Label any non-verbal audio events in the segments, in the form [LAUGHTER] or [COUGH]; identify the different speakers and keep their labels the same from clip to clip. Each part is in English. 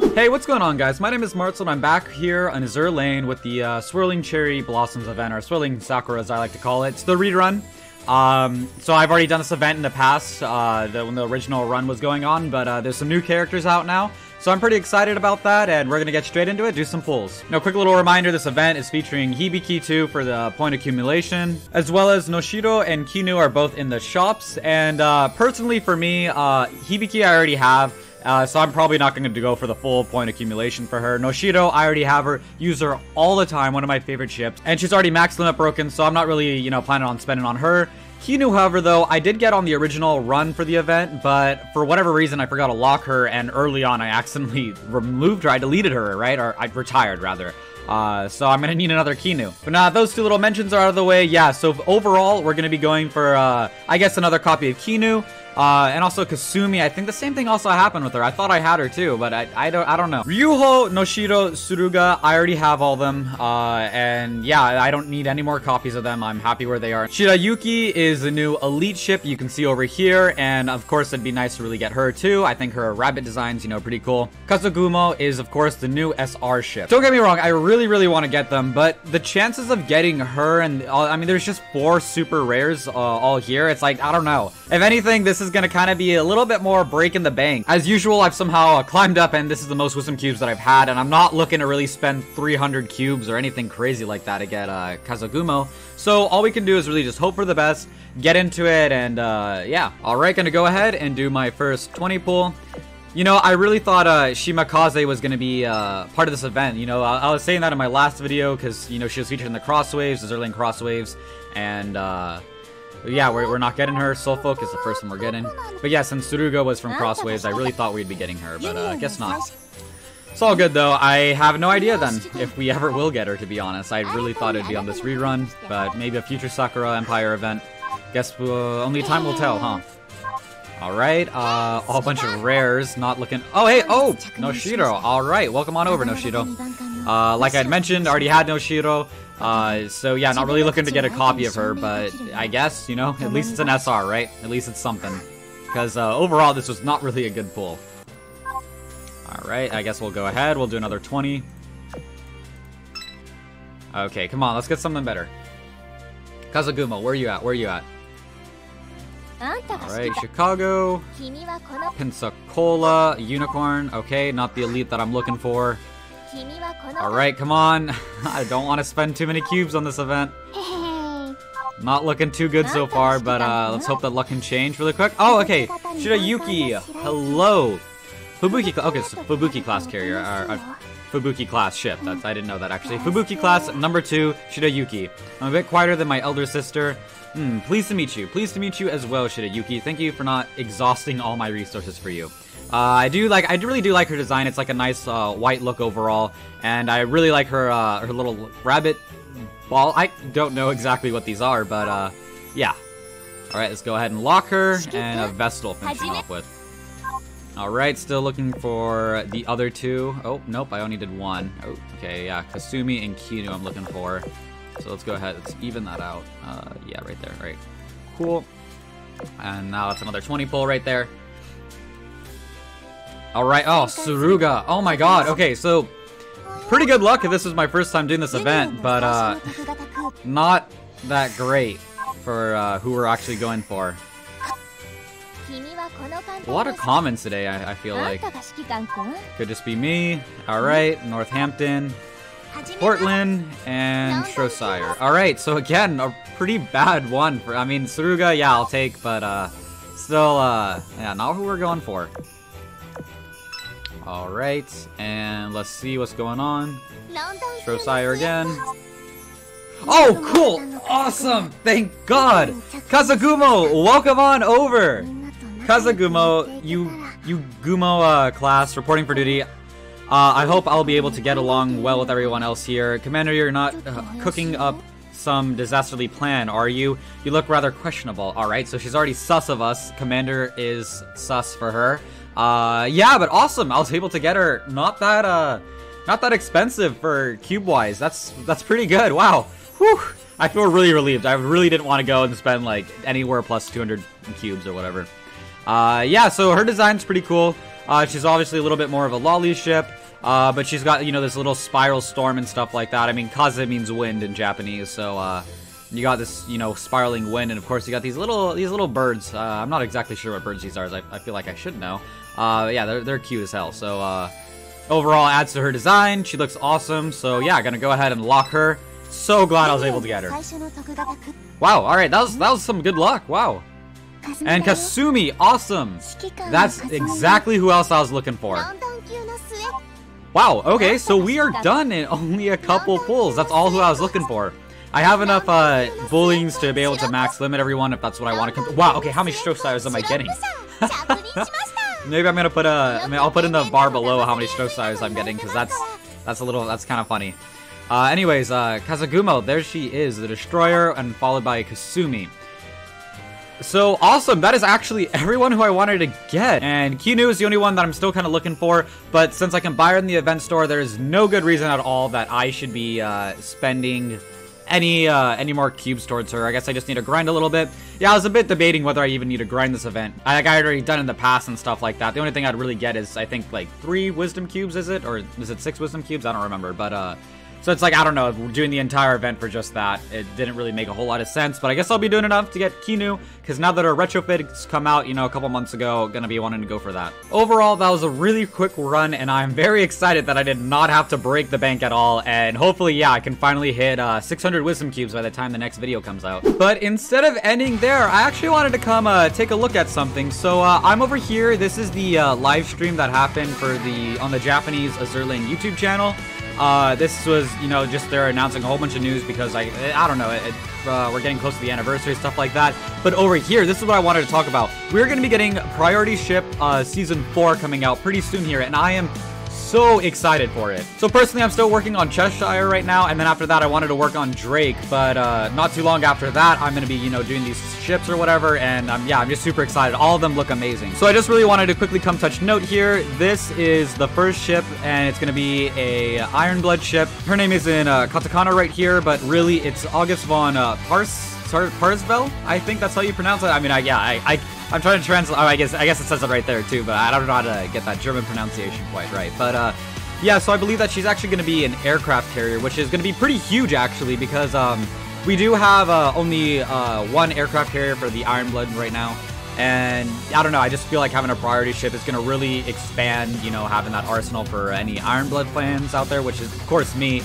Speaker 1: Hey, what's going on guys? My name is Martzl and I'm back here on Azur Lane with the uh, Swirling Cherry Blossoms event, or Swirling Sakura as I like to call it. It's the rerun. Um, so I've already done this event in the past, uh, the, when the original run was going on, but uh, there's some new characters out now. So I'm pretty excited about that, and we're gonna get straight into it, do some pulls. Now, quick little reminder, this event is featuring Hibiki 2 for the point accumulation, as well as Noshiro and Kinu are both in the shops, and uh, personally for me, uh, Hibiki I already have, uh, so I'm probably not going to go for the full point accumulation for her. Noshiro, I already have her, use her all the time, one of my favorite ships. And she's already max limit broken, so I'm not really, you know, planning on spending on her. Kinu, however, though, I did get on the original run for the event, but for whatever reason, I forgot to lock her, and early on, I accidentally [LAUGHS] removed her. I deleted her, right? Or I retired, rather. Uh, so I'm gonna need another Kinu. But now those two little mentions are out of the way, yeah, so overall, we're gonna be going for, uh, I guess another copy of Kinu. Uh, and also Kasumi, I think the same thing also happened with her. I thought I had her too, but I, I don't I don't know. Ryuho, Noshiro, Suruga, I already have all them. Uh, and yeah, I don't need any more copies of them. I'm happy where they are. Shirayuki is a new elite ship you can see over here, and of course it'd be nice to really get her too. I think her rabbit designs, you know, pretty cool. Kazagumo is of course the new SR ship. Don't get me wrong, I really really want to get them, but the chances of getting her and I mean there's just four super rares uh, all here. It's like I don't know. If anything, this is going to kind of be a little bit more break in the bank. As usual, I've somehow uh, climbed up and this is the most wisdom cubes that I've had, and I'm not looking to really spend 300 cubes or anything crazy like that to get uh, Kazagumo. So all we can do is really just hope for the best, get into it, and uh, yeah. Alright, gonna go ahead and do my first 20 pull. You know, I really thought uh, Shimakaze was going to be uh, part of this event. You know, I, I, was saying that in my last video because, you know, she was featured in the Crosswaves, the Zerling Crosswaves, and uh, yeah, we're, we're not getting her. Suffolk is the first one we're getting. But yeah, since Suruga was from Crosswaves, I really thought we'd be getting her, but uh, guess not. It's all good though. I have no idea then if we ever will get her, to be honest. I really thought it'd be on this rerun, but maybe a future Sakura Empire event. Guess we'll, only time will tell, huh? Alright, uh, all bunch of rares, not looking- Oh, hey, oh! Noshiro, alright, welcome on over, Noshiro. Uh, like I'd mentioned, already had Noshiro. Uh, so yeah, not really looking to get a copy of her, but I guess, you know, at least it's an SR, right? At least it's something. Because uh, overall, this was not really a good pull. Alright, I guess we'll go ahead. We'll do another 20. Okay, come on, let's get something better. Kazagumo, where you at? Where you at? Alright, Chicago. Pensacola, Unicorn. Okay, not the elite that I'm looking for. Alright, come on. [LAUGHS] I don't want to spend too many cubes on this event. [LAUGHS] Not looking too good so far, but uh, let's hope that luck can change really quick. Oh, okay. Shirayuki, hello. Fubuki, okay, so Fubuki class carrier, or, uh, Fubuki class ship. That's I didn't know that actually. Fubuki class number two, Shirayuki. I'm a bit quieter than my elder sister. Hmm, pleased to meet you. Pleased to meet you as well, Shirayuki. Thank you for not exhausting all my resources for you. Uh, I do like, I really do like her design. It's like a nice uh, white look overall, and I really like her uh, her little rabbit ball. I don't know exactly what these are, but uh, yeah. All right, let's go ahead and lock her and a Vestal finishing off with. All right, still looking for the other two. Oh, nope, I only did one. Oh, okay, yeah, Kasumi and Kinu I'm looking for. So let's go ahead, let's even that out. Uh, yeah, right there, right. Cool. And now it's another 20 pull right there. Alright, oh, Suruga. Oh my god, okay, so pretty good luck if this is my first time doing this event, but uh, not that great for uh, who we're actually going for. A lot of comments today, I, I feel like. Could just be me. Alright, Northampton, Portland, and Shropshire. Alright, so again, a pretty bad one. for. I mean, Suruga, yeah, I'll take, but uh, still, uh, yeah, not who we're going for. Alright, and let's see what's going on. Shropshire again. Oh, cool! Awesome! Thank God! Kazagumo, welcome on over! Kazagumo, you, you Gumo uh, class, reporting for duty. Uh, I hope I'll be able to get along well with everyone else here. Commander, you're not uh, cooking up some disasterly plan, are you? You look rather questionable. Alright, so she's already sus of us. Commander is sus for her. Uh, yeah, but awesome. I was able to get her not that, uh, not that expensive for cube-wise. That's, that's pretty good. Wow. Whew. I feel really relieved. I really didn't want to go and spend, like, anywhere plus 200 cubes or whatever. Uh, yeah, so her design's pretty cool. Uh, she's obviously a little bit more of a lolly ship. Uh, but she's got, you know, this little spiral storm and stuff like that. I mean, kaze means wind in Japanese, so, uh, you got this, you know, spiraling wind, and of course you got these little, these little birds. Uh, I'm not exactly sure what birds these are. I, I feel like I should know. Uh, yeah, they're, they're cute as hell. So, uh, overall adds to her design. She looks awesome. So yeah, gonna go ahead and lock her. So glad I was able to get her. Wow, alright, that was, that was some good luck. Wow. And Kasumi, awesome. That's exactly who else I was looking for. Wow, okay, so we are done in only a couple pulls. That's all who I was looking for. I have enough uh, bullies to be able to max limit everyone if that's what I want to come. Wow, okay, how many stroke styles am I getting? [LAUGHS] [LAUGHS] Maybe I'm gonna put a. I mean, I'll put in the bar below how many stroke stars I'm getting because that's that's a little that's kind of funny. Uh, anyways, uh, Kazagumo, there she is, the destroyer, and followed by Kasumi. So awesome! That is actually [LAUGHS] everyone who I wanted to get. And Kinu is the only one that I'm still kind of looking for. But since I can buy her in the event store, there is no good reason at all that I should be uh, spending any uh, any more cubes towards her. I guess I just need to grind a little bit. Yeah, I was a bit debating whether I even need to grind this event. I, like I had already done in the past and stuff like that. The only thing I'd really get is I think like three wisdom cubes, is it? Or is it six wisdom cubes? I don't remember. But uh, so it's like, I don't know, we're doing the entire event for just that, it didn't really make a whole lot of sense, but I guess I'll be doing enough to get Kinu, because now that our retrofits come out, you know, a couple months ago, gonna be wanting to go for that. Overall, that was a really quick run, and I'm very excited that I did not have to break the bank at all, and hopefully, yeah, I can finally hit uh, 600 Wisdom Cubes by the time the next video comes out. But instead of ending there, I actually wanted to come uh, take a look at something. So uh, I'm over here, this is the uh, live stream that happened for the on the Japanese Azur Lane YouTube channel. Uh, this was, you know, just they're announcing a whole bunch of news because I, I don't know, it, uh, we're getting close to the anniversary, stuff like that. But over here, this is what I wanted to talk about. We're going to be getting Priority Ship uh, Season 4 coming out pretty soon here, and I am so excited for it. So personally, I'm still working on Cheshire right now, and then after that, I wanted to work on Drake, but uh, not too long after that, I'm gonna be, you know, doing these ships or whatever, and um, yeah, I'm just super excited. All of them look amazing. So I just really wanted to quickly come touch note here. This is the first ship, and it's gonna be a Iron Blood ship. Her name is in uh, katakana right here, but really, it's August von uh, Pars. Parsvel? I think that's how you pronounce it. I mean, I, yeah, I, I I'm trying to translate. Oh, I guess I guess it says it right there too, but I don't know how to get that German pronunciation quite right. But uh, yeah, so I believe that she's actually going to be an aircraft carrier, which is going to be pretty huge actually, because um, we do have uh, only uh, one aircraft carrier for the Iron Blood right now. And I don't know, I just feel like having a priority ship is going to really expand, you know, having that arsenal for any Iron Blood fans out there, which is, of course, me.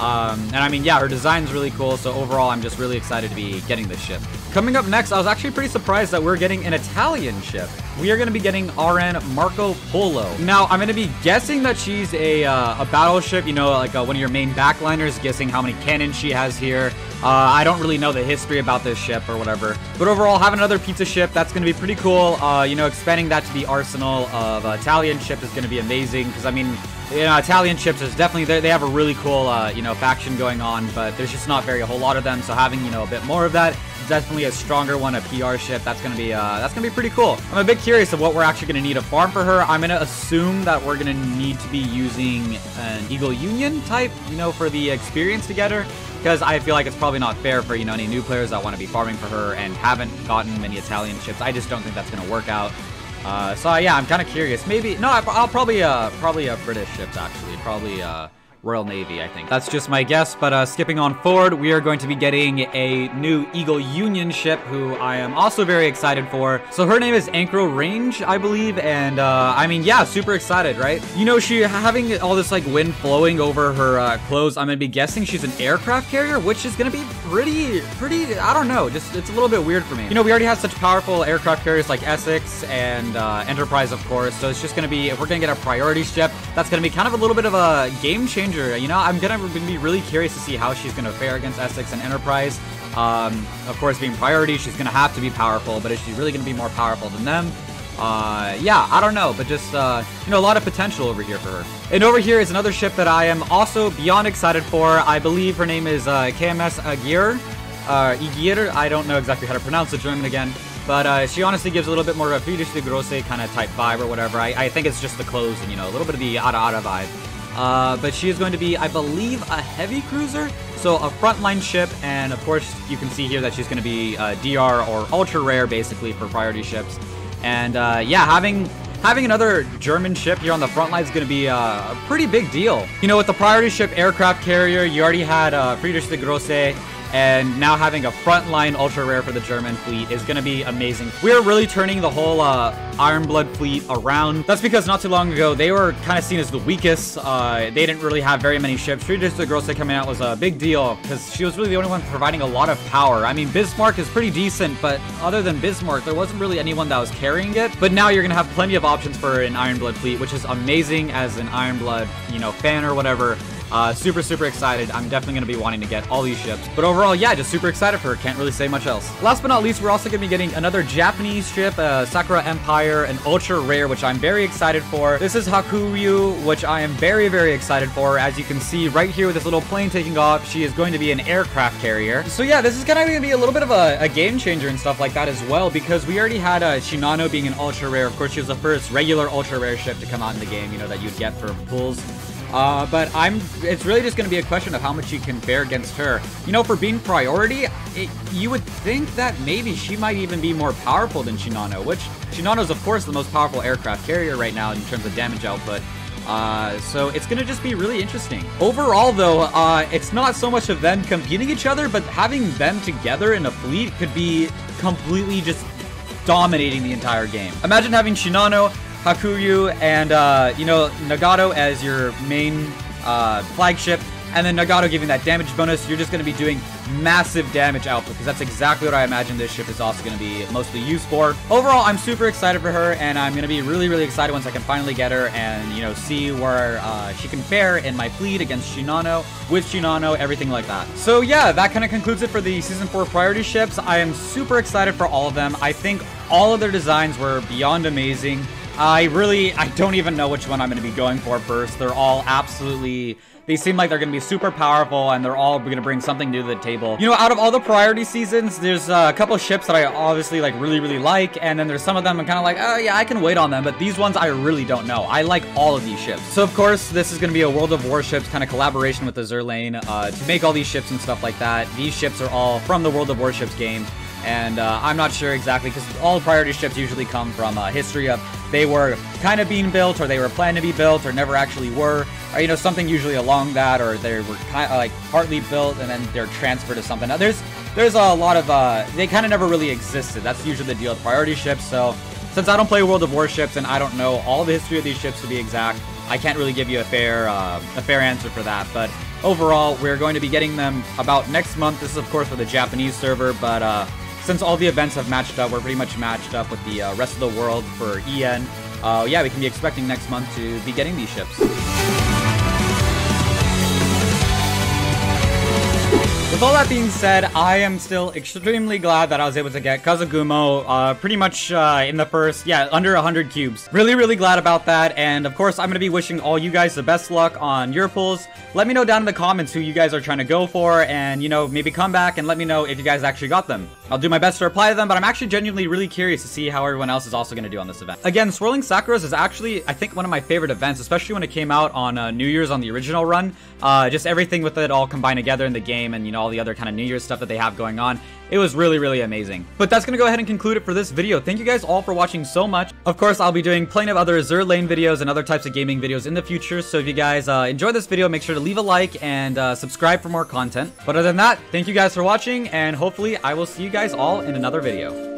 Speaker 1: Um, and I mean, yeah, her design's really cool, so overall, I'm just really excited to be getting this ship. Coming up next, I was actually pretty surprised that we're getting an Italian ship. We are going to be getting RN Marco Polo. Now, I'm going to be guessing that she's a, uh, a battleship, you know, like uh, one of your main backliners, guessing how many cannons she has here. Uh, I don't really know the history about this ship or whatever. But overall, having another pizza ship, that's going to be pretty cool. Uh, you know, expanding that to the arsenal of Italian ships is going to be amazing, because, I mean, you know, Italian ships is definitely they have a really cool uh, you know faction going on, but there's just not very a whole lot of them. So having you know a bit more of that, definitely a stronger one, a PR ship. That's gonna be uh, that's gonna be pretty cool. I'm a bit curious of what we're actually gonna need to farm for her. I'm gonna assume that we're gonna need to be using an Eagle Union type, you know, for the experience to get her. Because I feel like it's probably not fair for you know any new players that want to be farming for her and haven't gotten many Italian ships. I just don't think that's gonna work out. Uh, so yeah, I'm kind of curious. Maybe no, I'll probably uh probably a British ships actually. Probably uh Royal Navy, I think. That's just my guess, but uh, skipping on forward, we are going to be getting a new Eagle Union ship, who I am also very excited for. So her name is Ankro Range, I believe, and uh, I mean, yeah, super excited, right? You know, she having all this like wind flowing over her uh, clothes, I'm gonna be guessing she's an aircraft carrier, which is gonna be pretty, pretty, I don't know, just it's a little bit weird for me. You know, we already have such powerful aircraft carriers like Essex and uh, Enterprise, of course, so it's just gonna be, if we're gonna get a priority ship, that's gonna be kind of a little bit of a game changer you know, I'm gonna be really curious to see how she's gonna fare against Essex and Enterprise. Um, of course, being priority, she's gonna have to be powerful, but is she really gonna be more powerful than them? Uh, yeah, I don't know, but just, uh, you know, a lot of potential over here for her. And over here is another ship that I am also beyond excited for. I believe her name is uh, KMS Agir. Uh, Igir, I don't know exactly how to pronounce the German again. But uh, she honestly gives a little bit more of a Friedrich de Grosse kind of type vibe or whatever. I, I think it's just the clothes and, you know, a little bit of the Ara Ara vibe. Uh, but she is going to be, I believe, a heavy cruiser. So a frontline ship, and of course you can see here that she's going to be uh, DR or ultra rare basically for priority ships. And uh, yeah, having having another German ship here on the front line is going to be uh, a pretty big deal. You know, with the priority ship aircraft carrier, you already had uh, Friedrich the Grosse and now having a frontline ultra rare for the German fleet is going to be amazing. We're really turning the whole uh, Iron Blood fleet around. That's because not too long ago, they were kind of seen as the weakest. Uh, they didn't really have very many ships. Friedrich the Grosse coming out was a big deal because she was really the only one providing a lot of power. I mean, Bismarck is pretty decent, but other than Bismarck, there wasn't really anyone that was carrying it. But now you're going to have plenty of options for an Iron Blood fleet, which is amazing as an Iron Blood, you know, fan or whatever. Uh, super, super excited. I'm definitely going to be wanting to get all these ships. But overall, yeah, just super excited for her. Can't really say much else. Last but not least, we're also going to be getting another Japanese ship, uh, Sakura Empire, an ultra rare, which I'm very excited for. This is Hakuryu, which I am very, very excited for. As you can see right here with this little plane taking off, she is going to be an aircraft carrier. So yeah, this is kind of going to be a little bit of a, a, game changer and stuff like that as well, because we already had uh, Shinano being an ultra rare. Of course, she was the first regular ultra rare ship to come out in the game, you know, that you'd get for pools. Uh, but I'm. It's really just going to be a question of how much you can bear against her. You know, for being priority, it, you would think that maybe she might even be more powerful than Shinano, which Shinano is of course the most powerful aircraft carrier right now in terms of damage output. Uh, so it's gonna just be really interesting. Overall, though, uh, it's not so much of them competing each other, but having them together in a fleet could be completely just dominating the entire game. Imagine having Shinano Hakuryu and, uh, you know, Nagato as your main uh, flagship, and then Nagato giving that damage bonus, you're just going to be doing massive damage output, because that's exactly what I imagine this ship is also going to be mostly used for. Overall, I'm super excited for her, and I'm going to be really, really excited once I can finally get her and, you know, see where uh, she can fare in my fleet against Shinano, with Shinano, everything like that. So yeah, that kind of concludes it for the Season 4 priority ships. I am super excited for all of them. I think all of their designs were beyond amazing. I really, I don't even know which one I'm going to be going for first. They're all absolutely, they seem like they're going to be super powerful and they're all going to bring something new to the table. You know, out of all the priority seasons, there's uh, a couple ships that I obviously like really, really like. And then there's some of them I'm kind of like, oh yeah, I can wait on them. But these ones I really don't know. I like all of these ships. So of course, this is going to be a World of Warships kind of collaboration with the Lane uh, to make all these ships and stuff like that. These ships are all from the World of Warships game. And uh, I'm not sure exactly because all priority ships usually come from a history of they were kind of being built or they were planned to be built or never actually were. Or, you know, something usually along that or they were kind of like partly built and then they're transferred to something. Now, there's there's a lot of, uh, they kind of never really existed. That's usually the deal with priority ships. So since I don't play World of Warships and I don't know all the history of these ships to be exact, I can't really give you a fair uh, a fair answer for that. But overall, we're going to be getting them about next month. This is, of course, for the Japanese server, but uh, since all the events have matched up, we're pretty much matched up with the uh, rest of the world for EN. Uh, yeah, we can be expecting next month to be getting these ships. With all that being said, I am still extremely glad that I was able to get Kazagumo uh, pretty much uh, in the first, yeah, under 100 cubes. Really, really glad about that. And of course, I'm going to be wishing all you guys the best luck on your pulls. Let me know down in the comments who you guys are trying to go for and, you know, maybe come back and let me know if you guys actually got them. I'll do my best to reply to them, but I'm actually genuinely really curious to see how everyone else is also going to do on this event. Again, Swirling Sakuras is actually, I think, one of my favorite events, especially when it came out on uh, New Year's on the original run. Uh, just everything with it all combined together in the game and, you know, all the other kind of New Year's stuff that they have going on. It was really, really amazing. But that's to go ahead and conclude it for this video. Thank you guys all for watching so much. Of course, I'll be doing plenty of other Azur Lane videos and other types of gaming videos in the future. So if you guys uh, enjoy this video, make sure to leave a like and uh, subscribe for more content. But other than that, thank you guys for watching, and hopefully I will see you guys all in another video.